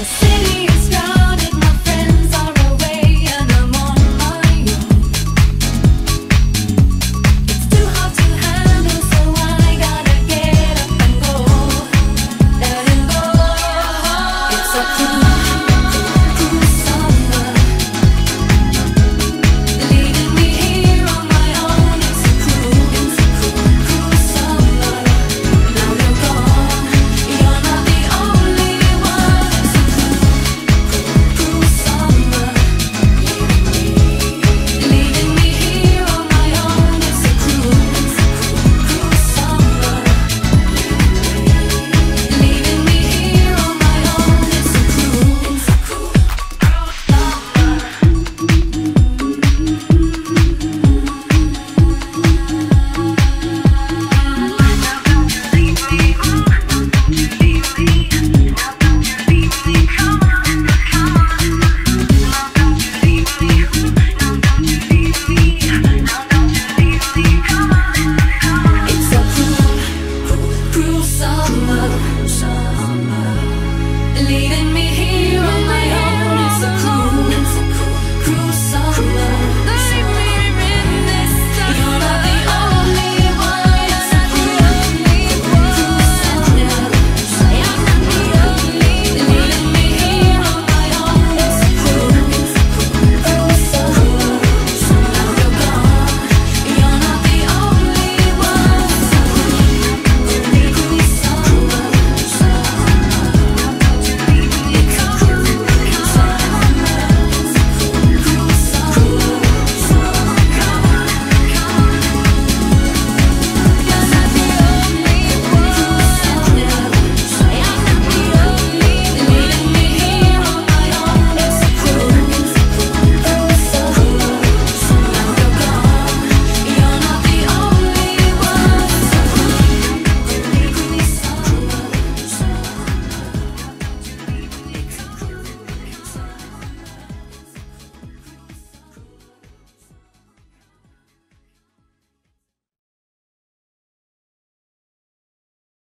The city is strong.